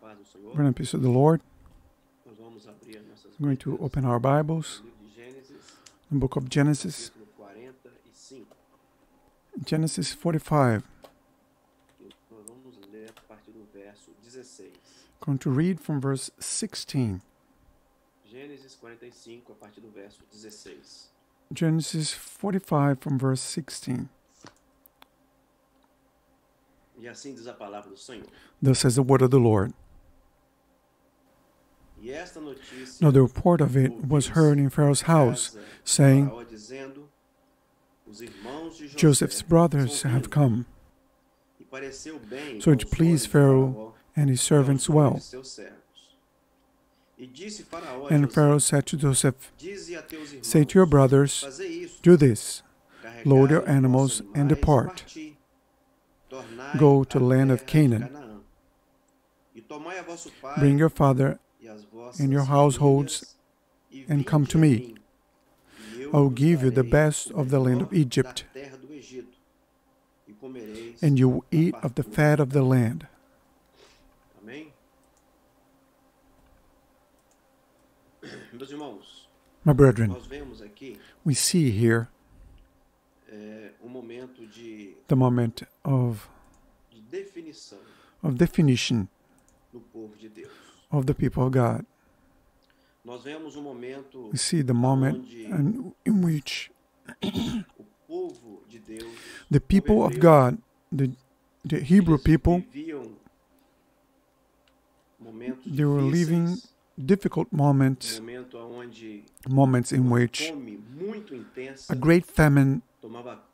Paz do Senhor. Peace of the Lord. Nós vamos abrir as nossas I'm going to open our Bibles, no livro de Gênesis, the book of Genesis, 45. Genesis 45. Nós vamos ler a partir do verso 16. Going to read from verse 16. Gênesis 45, a partir do verso 16. Genesis 45 from verse 16. E assim diz a palavra do Senhor. Thus says the word of the Lord. Now the report of it was heard in Pharaoh's house, saying, Faraó, dizendo, os irmãos de José Joseph's brothers have come, So it pleased Pharaoh and his servants well. de seus servos. Disse Faraó a And Pharaoh said to Joseph, Dize a teus irmãos, Say to your brothers, Do this, load your animals and depart. Go to the land of Canaan. Canaã. E tomai a vosso pai bring your father, and your households, and come to me. I will give you the best of the land of Egypt, da terra do Egito, comereis and you will eat of the fat of the land. My brethren, nós vemos aqui we see here é, um the moment of, definição of definition no povo de Deus. of the people of God. Nós vemos um momento We see the moment in, in which o povo de Deus the people of God, the, the Hebrew people, They were living difficult moments, momento moments in which fome muito intensa a great famine,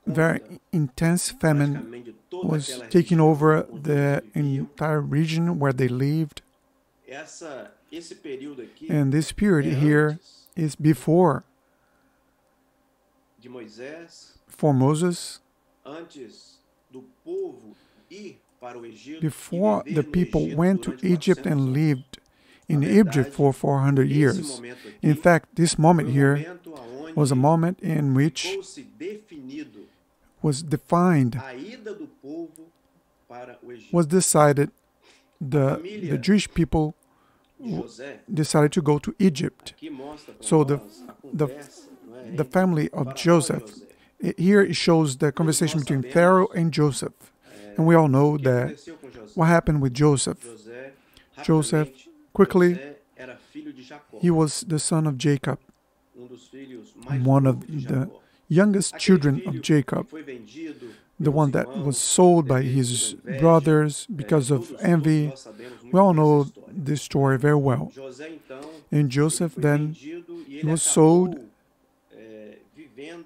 very intense famine, was taking over the entire region where they lived. And this period here is before for Moses, before the people went to Egypt and lived in Egypt for 400 years. In fact, this moment here was a moment in which was defined, a ida do povo para o Egito. was decided the, the Jewish people decided to go to Egypt. aqui mostra para So the- the- conversa, não é, The family of Joseph. Here it shows the conversation between Pharaoh and Joseph. And we all know that aconteceu com José? what happened with Joseph. Joseph, quickly, José era filho de Jacó, He was the son of Jacob, um dos filhos mais one of the. Youngest children of Jacob, the one that was sold by his brothers because of envy. todos nós sabemos muito We all know this story very well. And Joseph then vendido he ele was sold.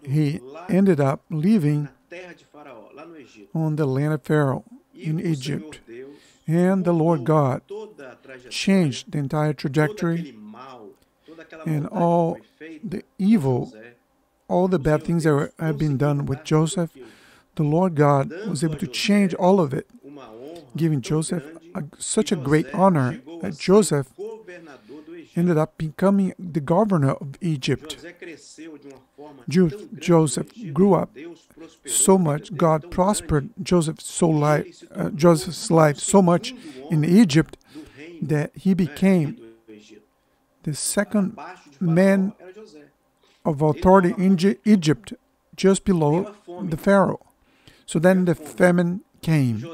He ended up living na terra de Faraó, lá no Egito. on the land of Pharaoh, in Egypt. And the Lord God toda a trajetória, changed the entire trajectory, aquele mal, toda aquela and all que foi feita the evil. All the bad things that have been done with Joseph. The Lord God was able to change all of it, giving Joseph a, such a great honor that Joseph ended up becoming the governor of Egypt. Jo- Joseph grew up So much, God prospered Joseph's que life, uh, Joseph's life so much in Egypt that he became the second man. Of authority in Egypt, just below the Pharaoh. So then the famine came.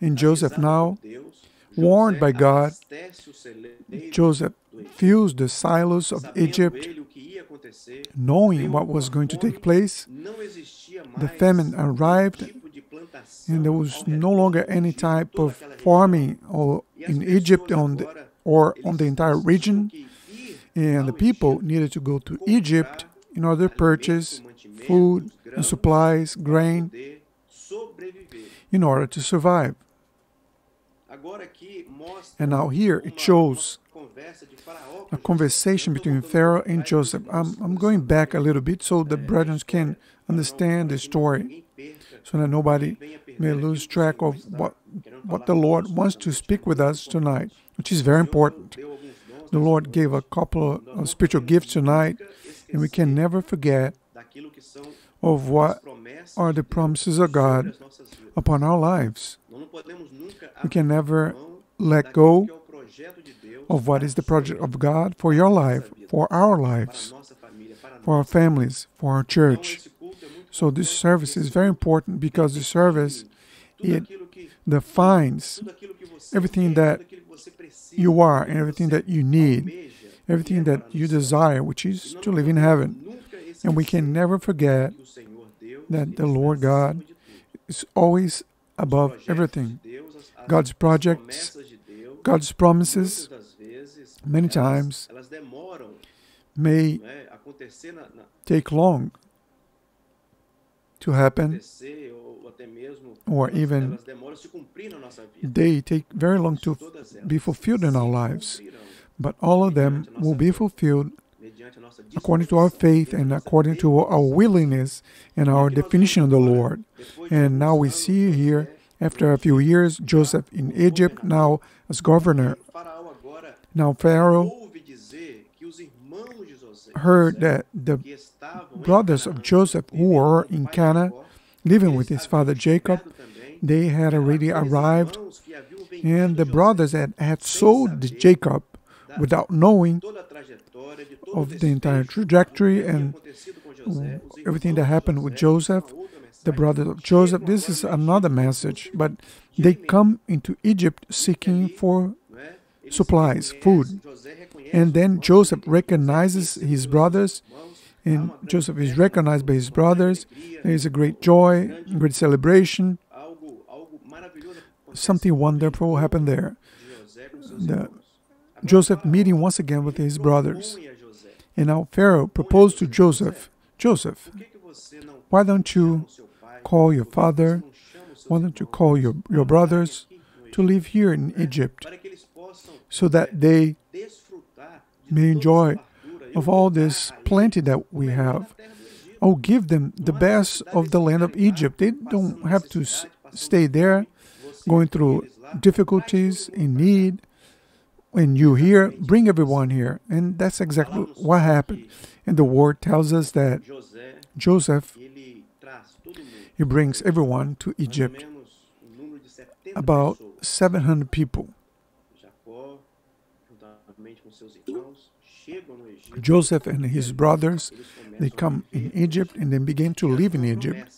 And Joseph now, warned by God, abastece o celeiro Joseph fused the silos of Egypt, ele o que ia acontecer, knowing what was going to take place. The famine arrived, de plantação And there was no longer any type of farming or in Egypt on the, or on the entire region, and the people needed to go to Egypt in order to purchase food and supplies, grain, in order to survive. And now here it shows a conversation between Pharaoh and Joseph. I'm, I'm going back a little bit so the brethren can understand the story, so that nobody may lose track of what, what the Lord wants to speak with us tonight, which is very important. The Lord gave a couple of não spiritual gifts tonight, and we can never forget of what are the promises of God upon our lives. We can never let go of what is the project of God for your life, for our lives, for our families, for our church. So this service is very important because the service it defines everything that you are and everything that you need, everything that you desire, which is to live in heaven. And we can never forget that the Lord God is always above everything. God's projects, God's promises, many times may take long to happen, or even they take very long to be fulfilled in our lives. But all of them will be fulfilled according to our faith and according to our willingness and our definition of the Lord. And now we see here, after a few years, Joseph in Egypt, now as governor. Now Pharaoh heard that the brothers of Joseph who were in Canaan, living with his father Jacob, they had already arrived, and the brothers had, had sold Jacob without knowing of the entire trajectory and everything that happened with Joseph, the brothers of Joseph. This is another message, but they come into Egypt seeking for supplies, food. And then Joseph recognizes his brothers, and Joseph is recognized by his brothers. There is a great joy, great celebration. Something wonderful happened there. The Joseph meeting once again with his brothers. And now Pharaoh proposed to Joseph, Joseph, why don't you call your father? Why don't you call your, your brothers to live here in Egypt so that they may enjoy of all this plenty that we have? Oh, give them the best of the land of Egypt. They don't have to stay there going through difficulties, in need when you hear, bring everyone here. And that's exactly what happened. And the word tells us that Joseph, he brings everyone to Egypt, about 700 people. Joseph and his brothers, they come in Egypt and then begin to live in Egypt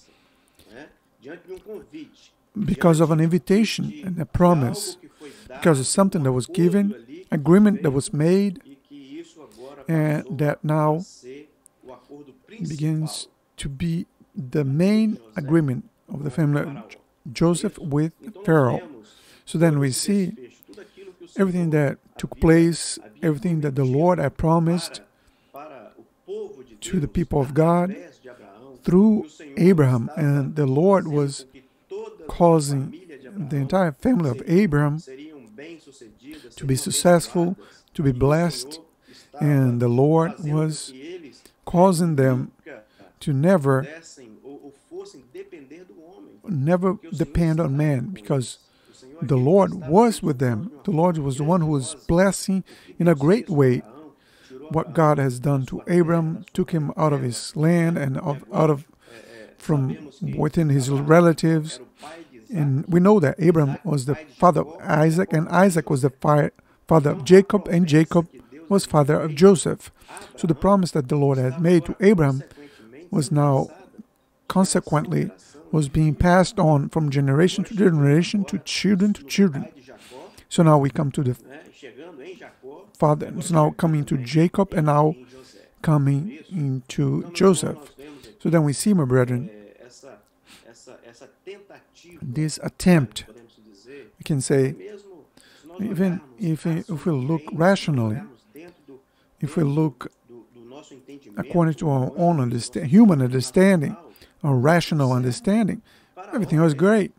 because of an invitation and a promise, because of something that was given agreement that was made and that now begins to be the main agreement of the family of Joseph with Pharaoh. So then we see everything that took place, everything that the Lord had promised to the people of God through Abraham. And the Lord was causing the entire family of Abraham to be successful, to be blessed, and the Lord was causing them to never never depend on man because the Lord was with them. The Lord was the one who was blessing in a great way what God has done to Abram, took him out of his land and of, out of from within his relatives, and we know that Abram was the father of Isaac, and Isaac was the father of Jacob, and Jacob was father of Joseph. So the promise that the Lord had made to Abram was now consequently was being passed on from generation to generation to children to children. So now we come to the father, it's now coming to Jacob and now coming into Joseph. So then we see, my brethren, this attempt, we can say, even if, if we look rationally, if we look according to our own human understanding, our rational understanding, everything was great.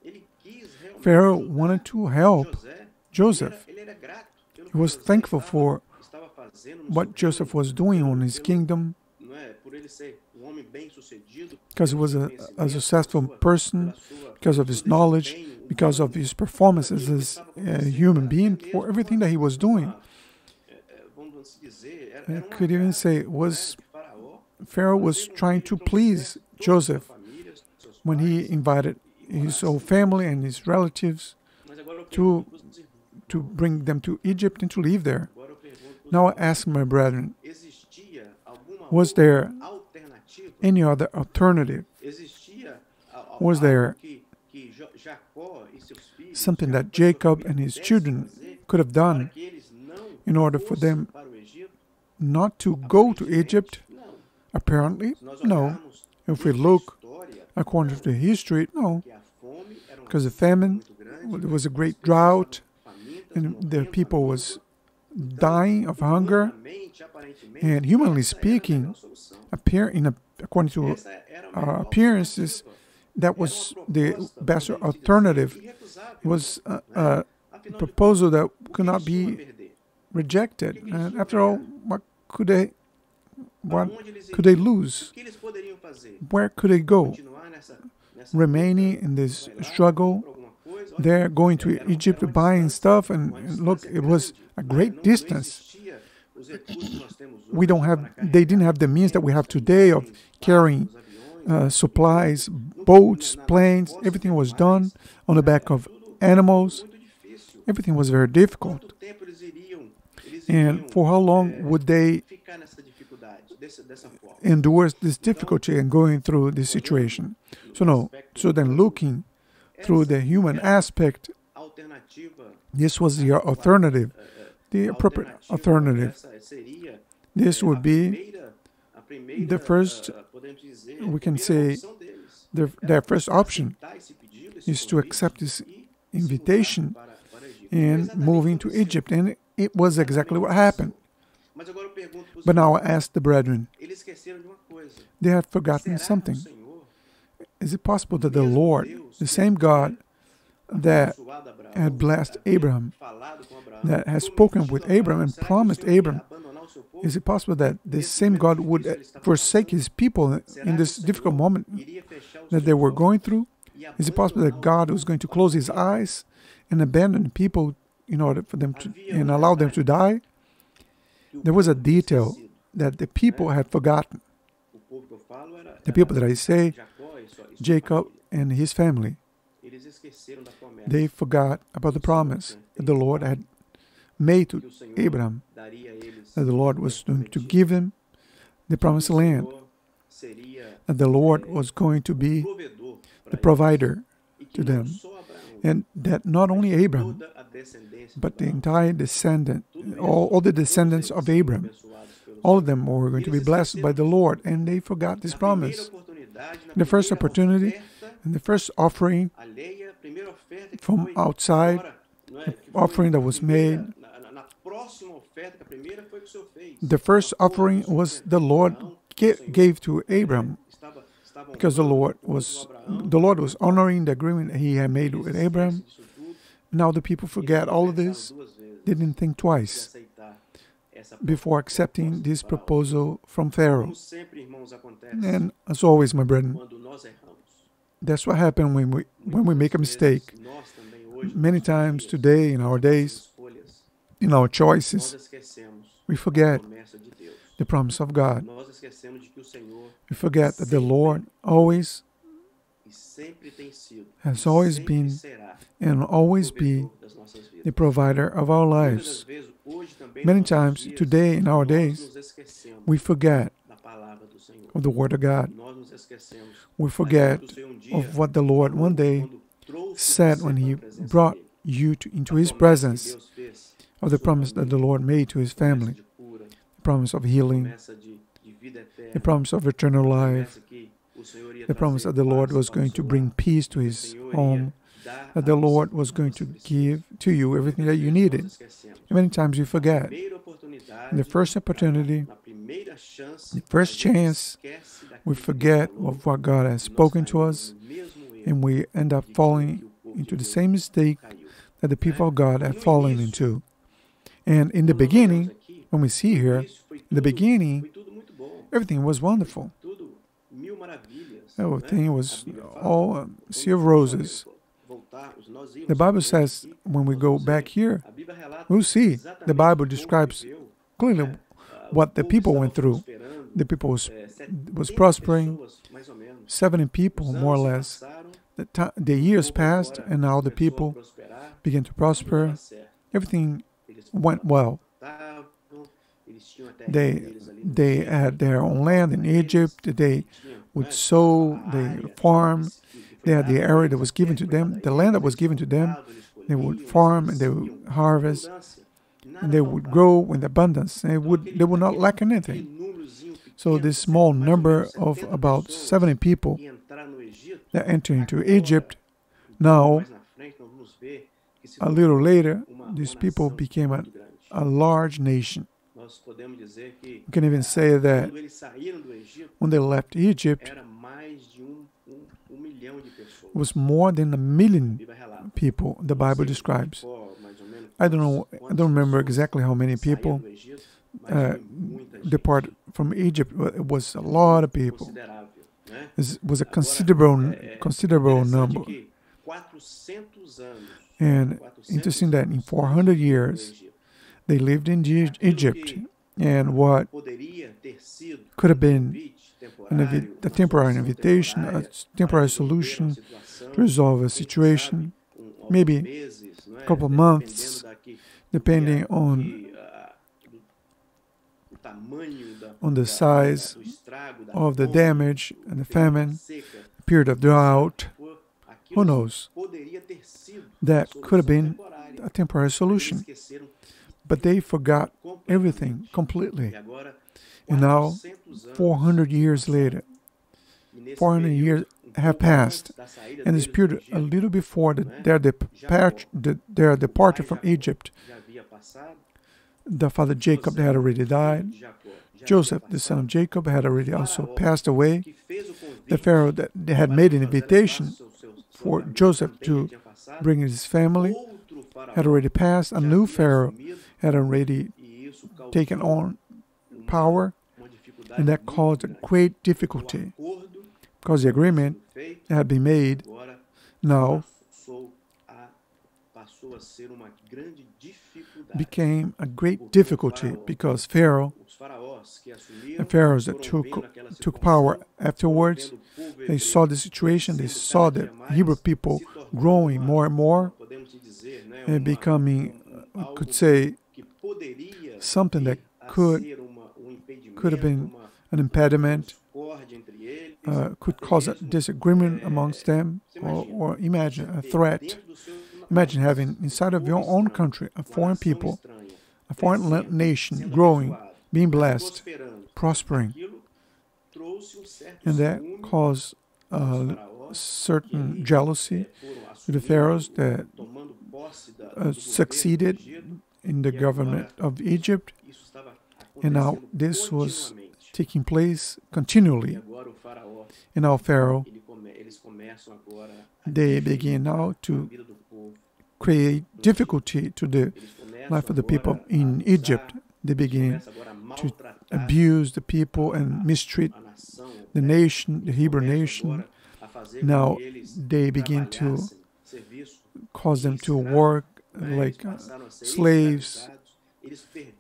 Pharaoh wanted to help Joseph. He was thankful for what Joseph was doing on his kingdom because he was a, a successful person, because of his knowledge, because of his performances as a human being, for everything that he was doing. I could even say was Pharaoh was trying to please Joseph when he invited his whole family and his relatives to to bring them to Egypt and to live there. Now I ask my brethren, was there any other alternative? Was there something that Jacob and his children could have done in order for them not to go to Egypt? Apparently, no. If we look according to history, no. Because the famine, there was a great drought, and the people was dying of hunger. And humanly speaking, appear in a, according to uh, appearances, that was the best alternative. Was a, a proposal that could not be rejected. And after all, what could they what could they lose? Where could they go? Remaining in this struggle, they're going to Egypt buying stuff, and, look, it was a great distance. We don't have, they didn't have the means that we have today of carrying uh, supplies, boats, planes, everything was done on the back of animals. Everything was very difficult. And for how long would they endure this difficulty and going through this situation? So, no. So, then looking through the human aspect, this was the alternative, the appropriate alternative. This would be the first, we can say, their, their first option is to accept this invitation and moving to Egypt. And it was exactly what happened. But now I ask the brethren, they had forgotten something. Is it possible that the Lord, the same God that had blessed Abraham, that has spoken with Abraham and promised Abraham, is it possible that the same God would forsake his people in this difficult moment that they were going through? Is it possible that God was going to close his eyes and abandon people in order for them to and allow them to die? There was a detail that the people had forgotten. The people that I say, Jacob and his family, they forgot about the promise that the Lord had made to Abraham, that the Lord was going to give him the promised land, that the Lord was going to be the provider to them, and that not only Abraham, but the entire descendant, all, all the descendants of Abraham, all of them were going to be blessed by the Lord, and they forgot this promise. The first opportunity and the first offering from outside, offering that was made, the first offering was the Lord gave to Abraham. Because the Lord was the Lord was honoring the agreement he had made with Abraham. Now the people forget all of this. They didn't think twice before accepting this proposal from Pharaoh. And as always, my brethren, that's what happens when we when we make a mistake. Many times today, in our days, in our choices, we forget the promise of God. We forget that the Lord always has always been and always be the provider of our lives. Many times today, in our days, we forget of the Word of God. We forget of what the Lord one day said when He brought you to, into His presence, of the promise that the Lord made to His family, the promise of healing, the promise of eternal life, the promise that the Lord was going to bring peace to His home, that the Lord was going to give to you everything that you needed. Many times you forget. The first opportunity, the first chance, we forget of what God has spoken to us, and we end up falling into the same mistake that the people of God have fallen into. And in the beginning, when we see here, in the beginning, everything was wonderful. Everything was all a sea of roses. The Bible says when we go back here, we'll see the Bible describes clearly what the people went through. The people was, was prospering, 70 people more or less. The, the years passed, and now the people began to prosper, everything went well. They they had their own land in Egypt. They would sow, they farm. They had the area that was given to them, the land that was given to them. They would farm and they would harvest. And they would grow in abundance. They would they would not lack anything. So this small number of about 70 people that entered into Egypt, now, a little later, these people became a, a large nation. We can even say that when they left Egypt, was more than a million people the Bible describes. I don't know, I don't remember exactly how many people uh, depart from Egypt. It was a lot of people. It was a considerable, considerable number. And interesting that in 400 years, they lived in Egypt, and what could have been a temporary invitation, a temporary solution to resolve a situation, maybe a couple of months, depending on on the size of the damage and the famine, the period of drought. Who knows? That could have been a temporary solution. But they forgot everything completely. And now, 400 years later, 400 years have passed, and this period a little before the, their, depart, the, their departure from Egypt, the father Jacob had already died. Joseph, the son of Jacob, had already also passed away. The Pharaoh that had made an invitation for Joseph to bring his family had already passed. A new Pharaoh had already taken on power, and that caused a great difficulty because the agreement had been made. Now became a great difficulty because Pharaoh, the pharaohs that took took power afterwards, they saw the situation. They saw the Hebrew people growing more and more and becoming, I could say, something that could could have been an impediment, uh, could cause a disagreement amongst them, or, or imagine a threat. Imagine having inside of your own country a foreign people, a foreign nation growing, being blessed, prospering, and that caused uh, certain jealousy to the pharaohs that uh, succeeded in the government of Egypt, and now this was taking place continually. And now Pharaoh, they begin now to create difficulty to the life of the people in Egypt. They begin to abuse the people and mistreat the nation, the Hebrew nation. Now they begin to cause them to work like slaves,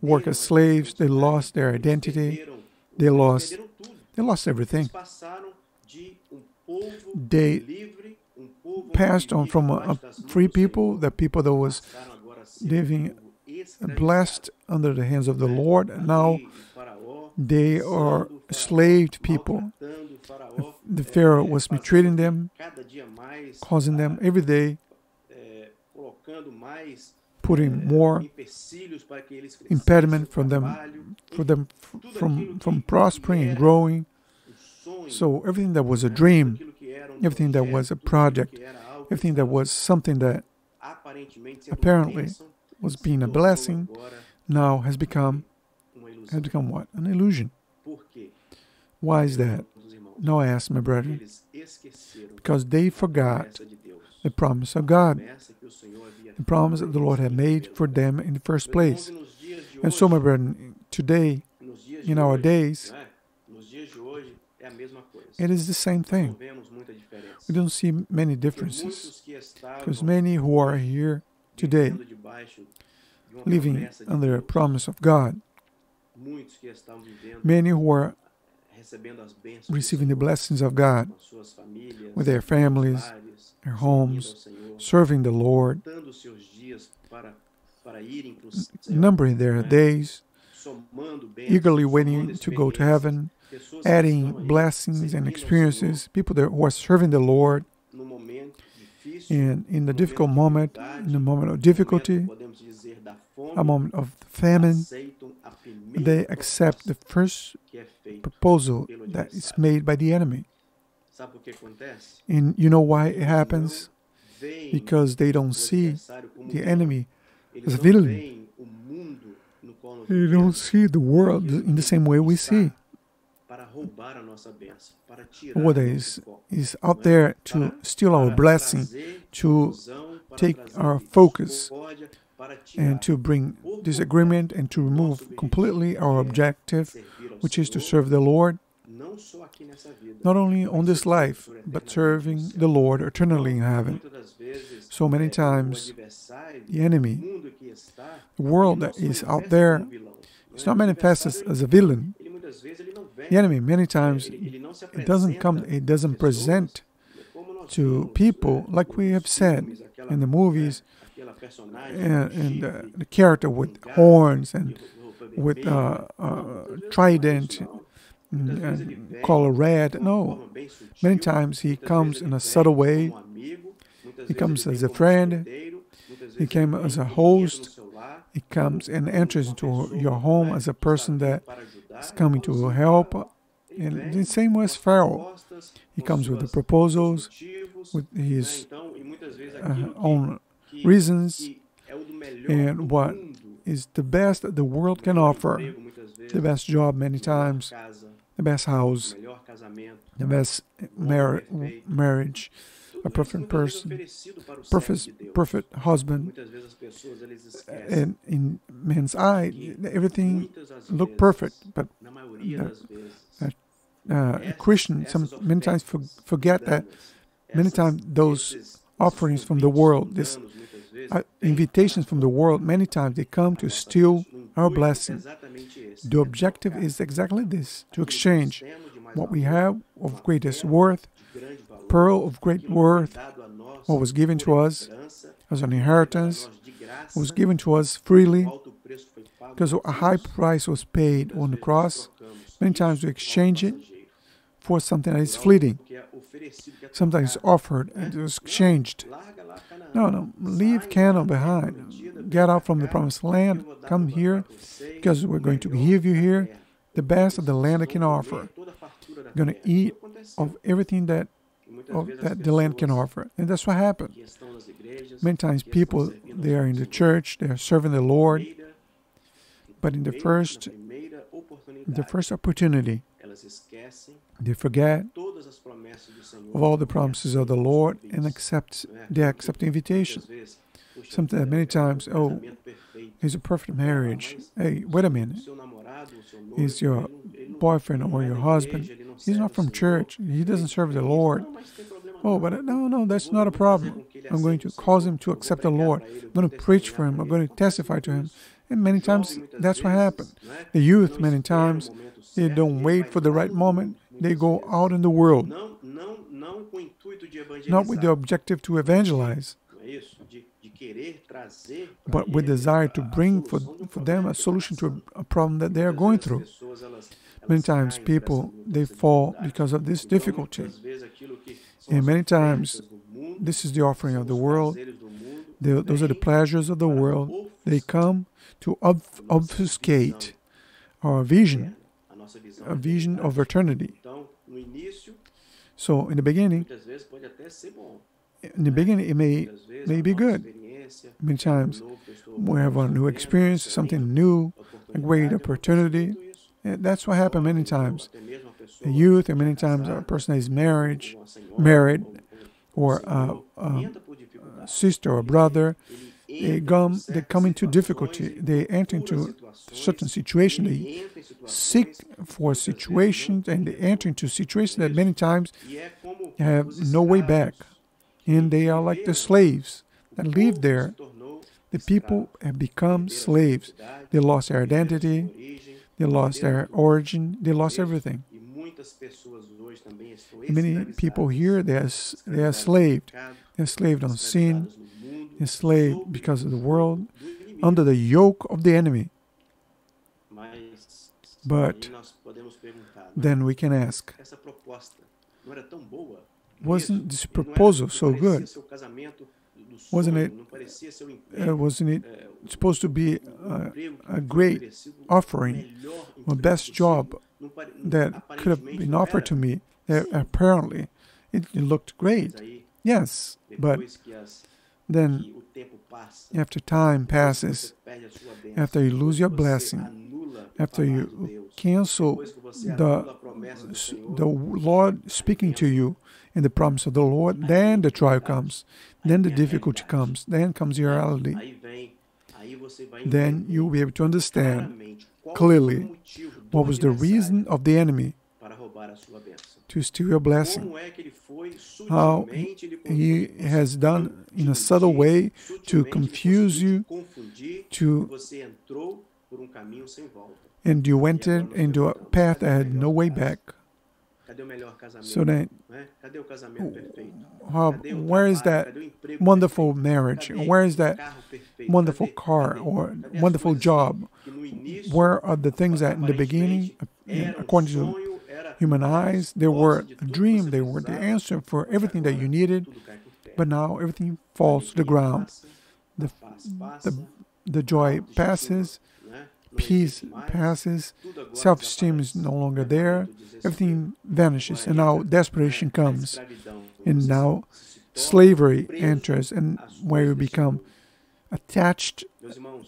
work as slaves. They lost their identity. They lost, they lost everything. They passed on from a, a free people, the people that was living blessed under the hands of the Lord. Now they are enslaved people. The Pharaoh was mistreating them, causing them every day, putting more impediment from them, for them from from prospering and growing. So everything that was a dream, everything that was a project, everything that was something that apparently was being a blessing, now has become has become what? An illusion. Why is that? Now I ask my brethren. Because they forgot the promise of God, the promise that the Lord had made for them in the first place. And so, my brethren, today, in our days, it is the same thing. We don't see many differences because many who are here today, living under a promise of God, many who are receiving the blessings of God with their families, their homes, serving the Lord, numbering their days, eagerly waiting to go to heaven, adding blessings and experiences, people that who are serving the Lord. And in the difficult moment, in the moment of difficulty, a moment of famine, they accept the first proposal that is made by the enemy. And you know why it happens? Because they don't see the enemy. as a villain. They don't see the world in the same way we see. What is, is out there to steal our blessing, to take our focus, and to bring disagreement and to remove completely our objective, which is to serve the Lord, not only on this life, but serving the Lord eternally in heaven. So many times, the enemy, the world that is out there, is not manifested as a villain. The enemy, many times, it doesn't come, it doesn't present to people like we have said in the movies and, and uh, the character with horns and with uh, uh, trident and, and color red. No, many times he comes in a subtle way. He comes as a friend. He came as a host. He comes and enters into your home as a person that is coming to help. And the same as Pharaoh. He comes with the proposals, with his uh, own reasons and what is the best that the world can offer. The best job many times, the best house, the best mar- marriage, a perfect person, perfect, perfect husband. And in man's eye, everything look perfect, but the, uh, Christian some many times for, forget that many times those offerings from the world, these uh, invitations from the world, many times they come to steal our blessing. The objective is exactly this to exchange what we have of greatest worth, pearl of great worth, what was given to us as an inheritance, was given to us freely, because a high price was paid on the cross. Many times we exchange it for something that is fleeting. Sometimes offered and exchanged. No, no, leave Canaan behind. Get out from the promised land. Come here because we're going to give you here the best of the land can offer. You're going to eat of everything that of, that the land can offer. And that's what happened. Many times people, they are in the church, they are serving the Lord, but in the first, the first opportunity, they forget of all the promises of the Lord and accept they accept the invitation. Something many times, oh, it's a perfect marriage. Hey, wait a minute. Is your boyfriend or your husband? He's not from church. He doesn't serve the Lord. Oh, but no, no, that's not a problem. I'm going to cause him to accept the Lord. I'm going to preach for him. I'm going to testify to him. And many times that's what happened. The youth, many times, they don't wait for the right moment. They go out in the world, not with the objective to evangelize, but with desire to bring for, for them a solution to a, a problem that they are going through. Many times people, they fall because of this difficulty. And many times, this is the offering of the world. The, those are the pleasures of the world. They come to obfuscate our vision a vision of eternity. So, in the beginning, in the beginning, it may, may be good. Many times, we have a new experience, something new, a great opportunity. That's what happened many times. A youth, and many times a person is married, married, or a, a sister or brother, they come, they come into difficulty. They enter into certain situation. They seek for situations and they enter into situations that many times have no way back. And they are like the slaves that live there. The people have become slaves. They lost their identity, they lost their origin, they lost everything. Many people here, they are, they are slaved. They're slaved on sin, enslaved because of the world, under the yoke of the enemy. But then we can ask, wasn't this proposal so good? Wasn't it- Uh, wasn't it supposed to be a, a great offering, a best job that could have been offered to me? That apparently it, it looked great. Yes, but then after time passes, after you lose your blessing, after you cancel the the Lord speaking to you in the promise of the Lord, then the trial comes, then the difficulty comes, then comes your reality. Then you'll be able to understand clearly what was the reason of the enemy to steal your blessing. How He has done in a subtle way to confuse you, to você entrou por um caminho sem volta. and you entered into a path that had no way back. Cadê o melhor casamento? So then, né? Cadê o casamento perfeito? how, where is that Cadê o emprego wonderful marriage? Where is that wonderful car or wonderful job? que no início, Where are the things that in the beginning, um according to human eyes, they were a dream, they were the answer for everything that you needed, tudo cai por terra. but now everything falls to the ground. The- passa, The joy passes, peace passes, self esteem is no longer there, everything vanishes, and now desperation comes, and now slavery enters, and where you become attached,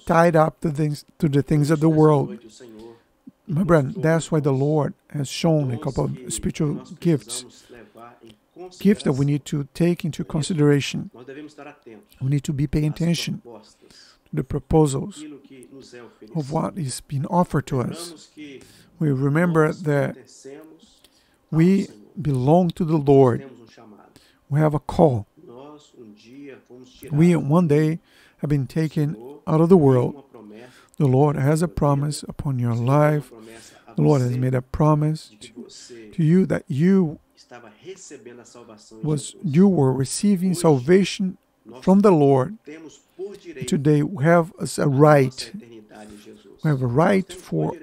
tied up to things to the things of the world. My brethren, that's why the Lord has shown a couple of spiritual gifts, gifts that we need to take into consideration. We need to be paying attention the proposals aquilo que nos é oferecido. of what is being offered to us. We remember that we belong to the Lord. Um. We have a call. Um dia fomos tirados We one day have been taken out of the world. The Lord has a promise upon your o Senhor tem uma life. The Lord has made a promise você to you that you estava recebendo a salvação de was you were receiving salvation from the Lord. Today we have a right. We have a right for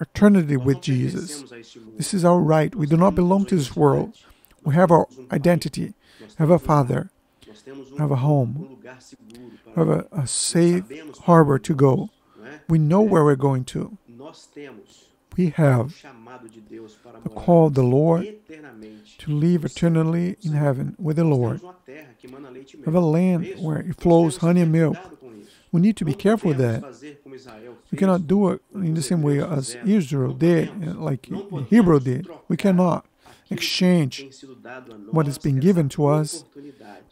eternity with Jesus. This is our right. We do not belong to this world. We have our identity. Nós Have a father. um, have a home. para Have a, a safe harbor to go. We know where we're going to. We have chamado de Deus para the call of the Lord to live eternally in heaven with the Lord. temos uma terra que emana leite We have a land where it flows honey and milk. cuidado com isso. We need to be careful with that. fazer como Israel We cannot do it in the same way as. Israel did, uh, like Hebrew did. We cannot exchange what has been given to us,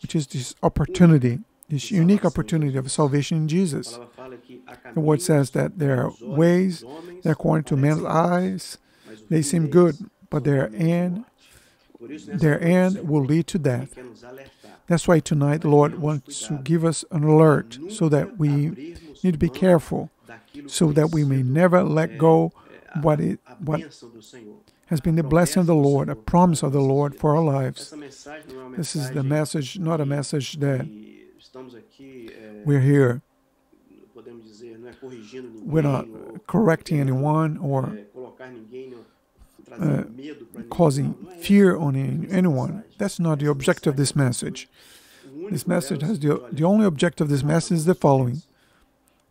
which is this opportunity, this unique opportunity of salvation in Jesus. The word says that there are ways that according to men's eyes, they seem good, but their end, their end will lead to death. That's why tonight the Lord wants to give us an alert so that we need to be careful, so that we may never let go what it- what has been the blessing of the Lord, a promise of the Lord for our lives. This is the message, not a message that que estamos aqui, we're here. podemos dizer, não é corrigindo ninguém, We're not correcting anyone or colocar ninguém, no, uh, medo para ninguém. causing fear on any- anyone. That's not the objective of this message. This message has the, the only objective of this message is the following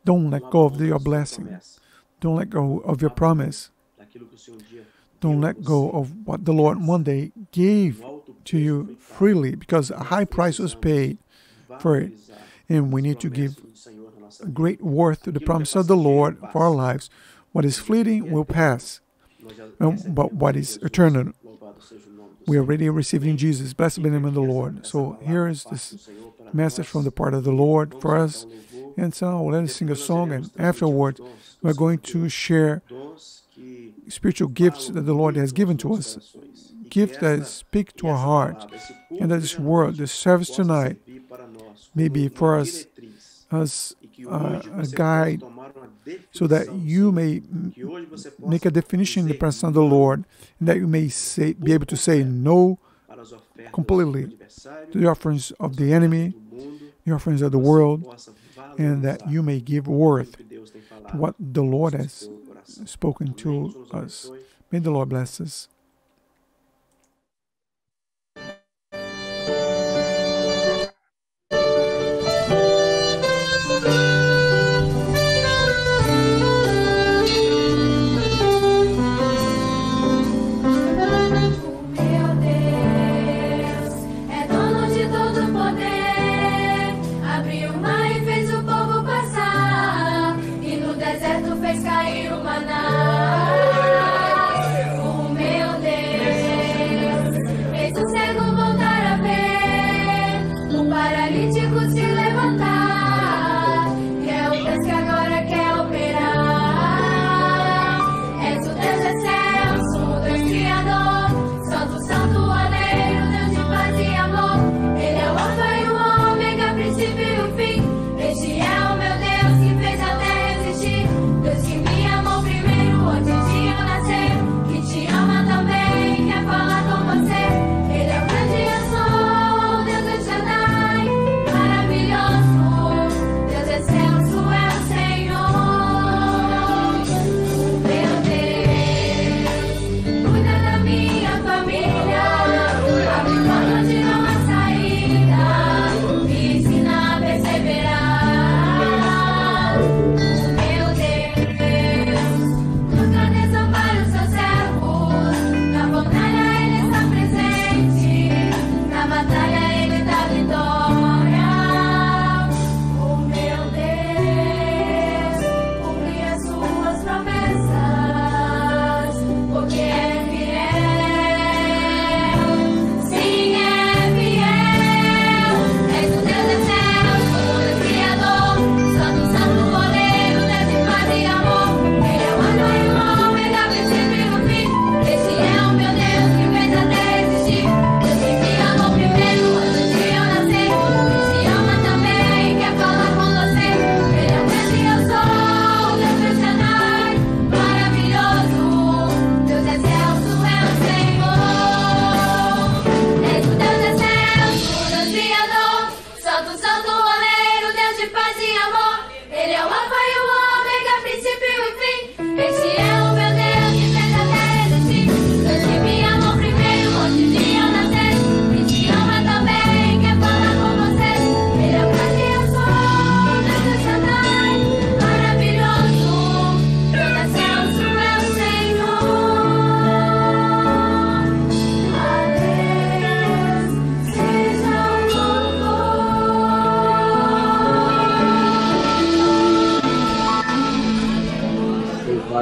Don't let go of your blessing. Don't let go of your promise. daquilo que o Senhor um dia Don't let go of what the Lord one day gave Um to you freely because a high price was paid for it. and we need to give great worth to the promise of the Lord for our lives. What is fleeting will pass, um, but what is eternal we already received in Jesus. Blessed be the name of the Lord. So here is this message from the part of the Lord for us. And so let us sing a song, and afterward, we're going to share spiritual gifts that the Lord has given to us, E that essa- speak to our heart, palavra, esse culto and that this word, this service tonight, may be for us as uh, a guide, possa tomar uma so that you may Que hoje você possa make a definition in the presence of the Lord, and that you may say, be able to say no para as ofertas completely to the offerings of the enemy, the offerings of the world, and that you may give worth to what the Lord has spoken to us. May the Lord bless us.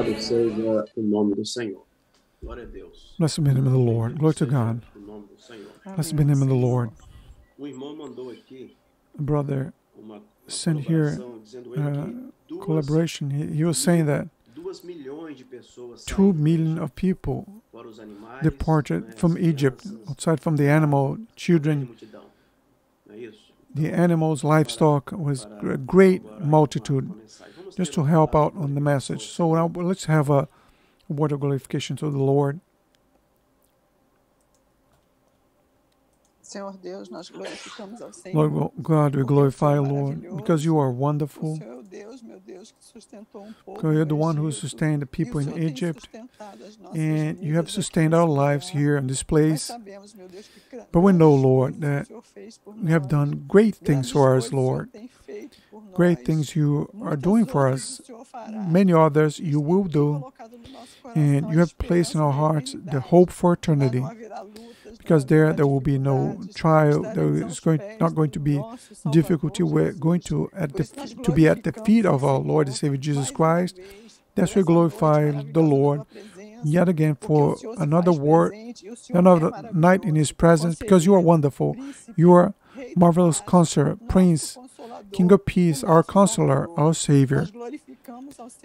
Seja o nome do Senhor. Glória a Deus. Blessed be the name of the Lord. Glory to God. Blessed be the name of the Lord. A brother sent here uh, collaboration. He, he was saying that two million of people departed from Egypt, outside from the animal, children. The animals, livestock was a great multitude just to help out on the message. So now let's have a word of glorification to the Lord. Senhor Deus, nós glorificamos ao Senhor. Lord God, we glorify Lord because you are wonderful. Because you're the one who sustained the people in Egypt, and you have sustained our lives here in this place. But we know, Lord, that you have done great things for us, Lord. Great things you are doing for us. Many others you will do. And you have placed in our hearts the hope for eternity. Because there there will be no trial there is going not going to be difficulty. We're going to at the to be at the feet of our lord and savior jesus christ. That's we glorify the lord yet again for another word another night in his presence. Because you are wonderful. You are marvelous counselor prince king of peace our counselor our savior.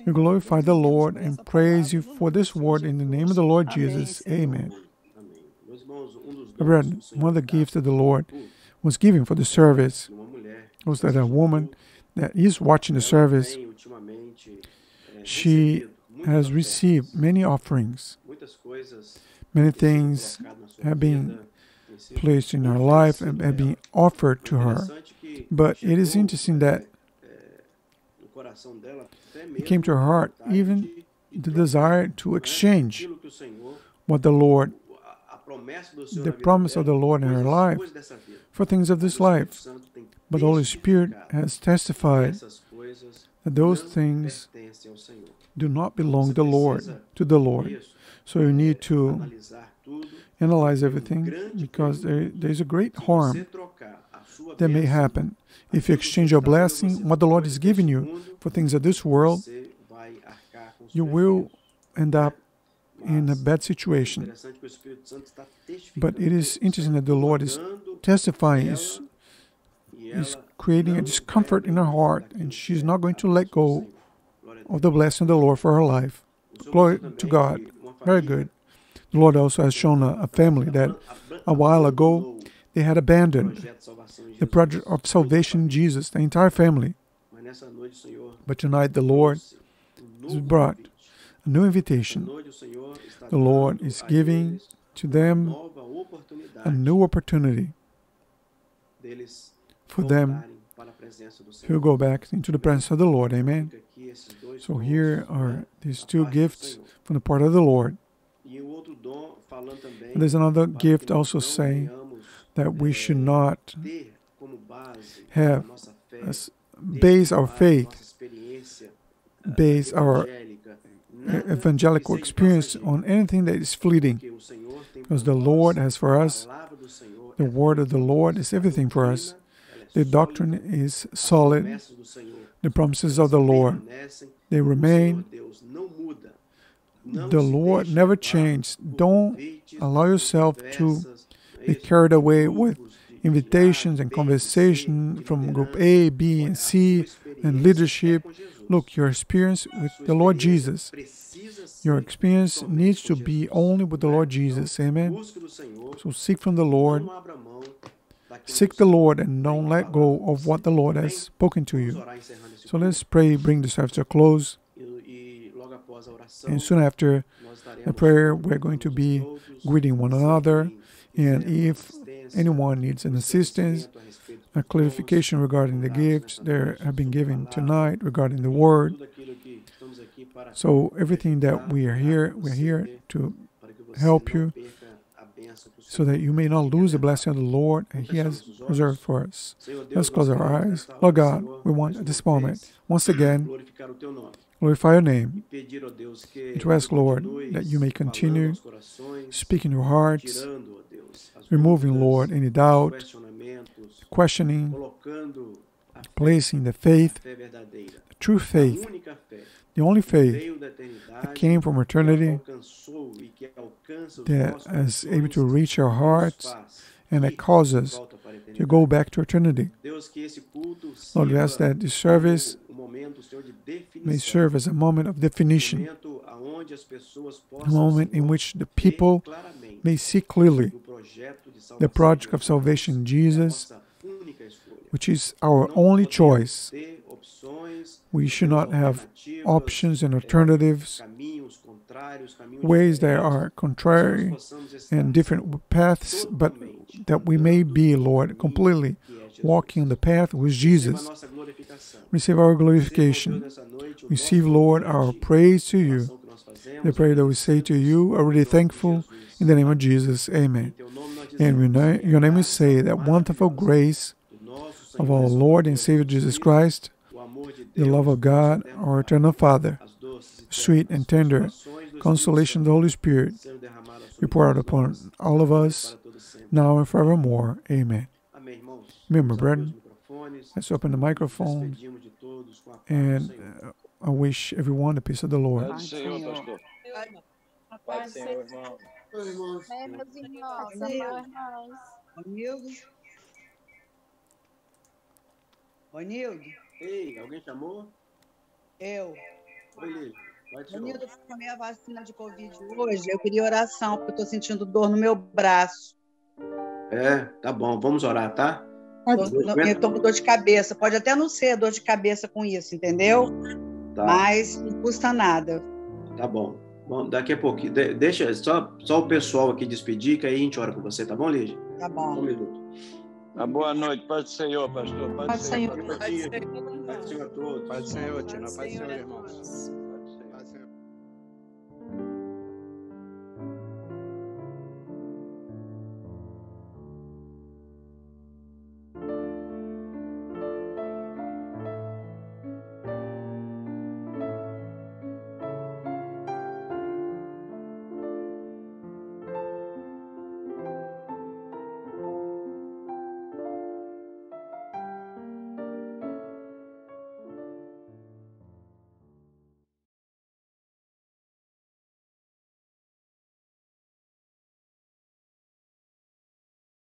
We glorify the lord and praise you for this word in the name of the lord jesus. Amen. Read one of the gifts that the Lord was giving for the service was that a woman that is watching the service, she has received many offerings. Many things have been placed in her life and have been offered to her. But it is interesting that It came to her heart even the desire to exchange what the Lord, the promise of the Lord in her life, for things of this life. But the Holy Spirit has testified that those things do not belong the Lord, to the Lord. So you need to analyze everything because there, there's a great harm that may happen if you exchange your blessing, what the Lord is giving you, for things of this world. You will end up in a bad situation. But it is interesting that the Lord is testifying, is, is creating a discomfort in her heart, and she's not going to let go of the blessing of the Lord for her life. Glory to God. Very good. The Lord also has shown a, a family that a while ago they had abandoned the project of salvation Jesus, the entire family. But tonight the Lord has brought a new invitation. The Lord is giving to them a new opportunity for them to go back into the presence of the Lord. Amen. So here are these two gifts from the part of the Lord. And there's another gift also saying that we should not have base our faith, base our evangelical experience on anything that is fleeting. Because the Lord has for us, the word of the Lord is everything for us. The doctrine is solid. The promises of the Lord, they remain. The Lord never changed. Don't allow yourself to be carried away with invitations and conversation from group A, B, and C, and leadership. Look, your experience with the Lord Jesus, your experience needs to be only with the Lord Jesus. Amen. So seek from the Lord. Seek the Lord and don't let go of what the Lord has spoken to you. So let's pray, bring the service to a close. And soon after the prayer, we're going to be greeting one another. And if anyone needs an assistance, a clarification regarding the gifts that have been given tonight regarding the word. So everything that we are here, we're here to help you so that you may not lose the blessing of the Lord and He has reserved for us. Let's close our eyes. Lord God, we want at this moment, once again, glorify your name, and to ask, Lord, that you may continue speaking your hearts, removing, Lord, any doubt, questioning, placing the faith, the true faith, the only faith that came from eternity, that is able to reach our hearts and that causes us to go back to eternity. Lord, we ask that this service may serve as a moment of definition, a moment in which the people may see clearly the project of salvation Jesus, which is our only choice. We should not have options and alternatives, ways that are contrary and different paths, but that we may be, Lord, completely walking on the path with Jesus. Receive our glorification. Receive, Lord, our praise to you. The prayer that we say to you, already thankful, in the name of Jesus. Amen. And your name is say that wonderful grace of our Lord and Savior Jesus Christ, the love of God, our eternal Father, sweet and tender consolation of the Holy Spirit, be poured out upon all of us, now and forevermore. Amen. Remember, brethren, let's open the microphone and uh, I wish everyone the peace of the Lord. Oi, irmãos. É, meus irmãos, meus irmãos. Nildo. Oi, Nildo. Ei, alguém chamou? Eu. Oi, Lígia. Nildo, eu tomei a vacina de Covid hoje. Eu queria oração, porque eu estou sentindo dor no meu braço. É, tá bom. Vamos orar, tá? Tô, eu estou com dor de cabeça. Pode até não ser dor de cabeça com isso, entendeu? Tá. Mas não custa nada. Tá bom. Bom, daqui a pouquinho. deixa só, só o pessoal aqui despedir, que aí a gente ora com você, tá bom, Lígia? Tá bom. Um minuto. A boa noite, paz do Senhor, pastor. Paz do Senhor. Paz do Senhor a todos. Paz do Senhor, Tina. Paz do Senhor, irmãos.